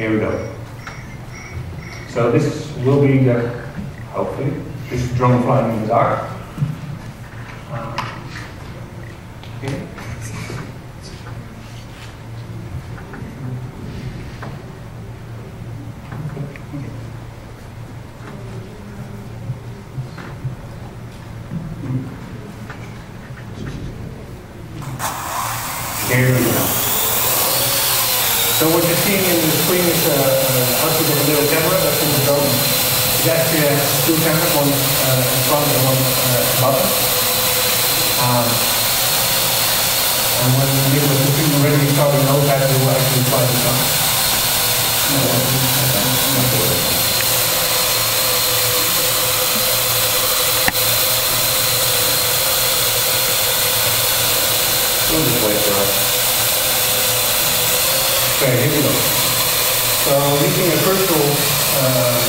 Here we go. So this will be the, hopefully, this drone flying in the dark. Uh, okay. Here we go. So what you're seeing in the screen is uh, uh, output of a little camera that's in the drone. It actually has two cameras, one uh, in front and one uh, above. Um, and when Nicholas is doing already starting out, that will actually fly the drone. We'll. Okay, here we go. So using a virtual uh,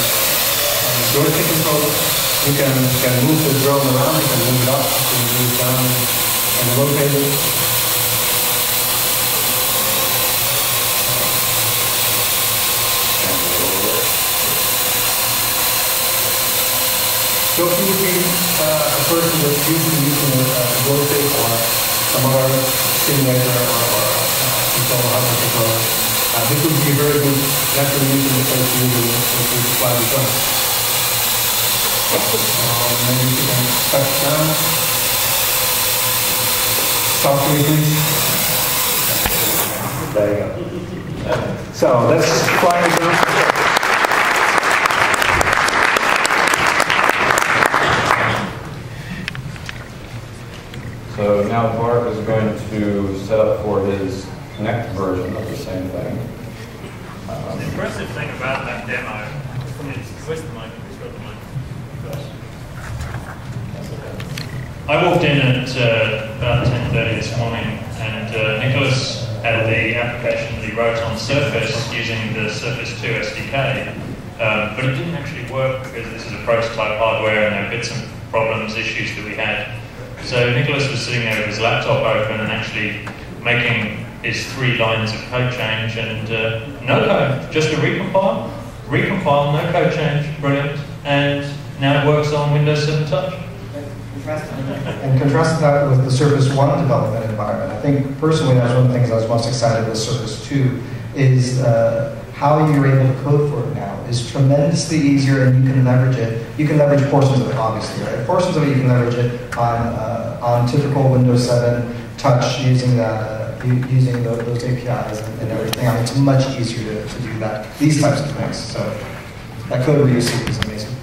joystick control, you can, can move the drone around, you can move it up, you can move it down and rotate it. So if you would be uh, a person that's usually using a uh, joystick or some other simulator or, or uh, this would be a very good user interface to fly the. Um, you can down. Softly, please. There you go. So fly the drone. So now Bart is going to set up for his Kinect version of the same thing. Um, The impressive thing about that demo is, where's the mic? Who's got the mic? I walked in at uh, about 10.30 this morning and uh, Nicholas had the application that he wrote on Surface using the Surface 2 SDK, um, but it didn't actually work because this is a prototype hardware and there were bits and problems, issues that we had. So Nicholas was sitting there with his laptop open and actually making his three lines of code change and uh, no code, just a recompile, recompile, no code change, brilliant, and now it works on Windows 7 Touch. And contrast that with the Surface 1 development environment. I think personally that's one of the things I was most excited with Surface 2 is uh, how you're able to code for it now is tremendously easier and you can leverage it. You can leverage portions of it obviously, right? Portions of it you can leverage it on, uh, on typical Windows 7 touch using that, using tho- those APIs and, and everything. I mean, it's much easier to, to do that, these types of things. So that code reuse is amazing.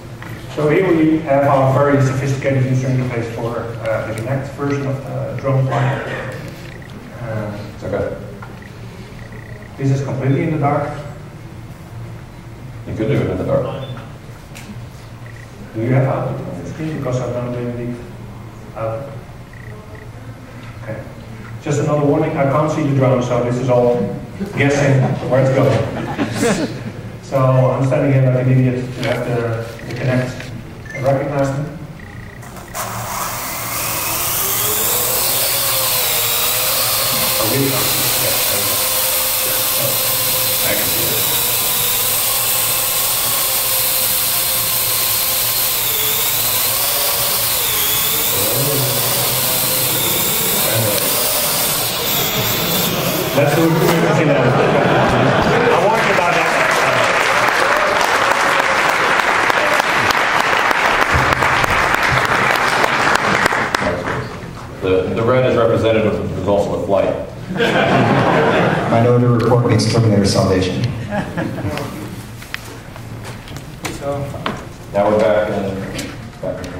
So here we have our very sophisticated user interface for uh, the Kinect version of the Drone Flyer. Uh, It's okay. this is completely in the dark. You could do it in the dark. Do you have output on the screen? Because I don't really output. Just another warning, I can't see the drone, so this is all guessing where it's going. so I'm standing here like an idiot to have the Kinect and recognize me. I really can't see. Yeah, there we go. I can see it. Let's do it. I want you about that. The, the red is representative of the results of the flight. Minority Report means Terminator Salvation. So, Now we're back in, back in.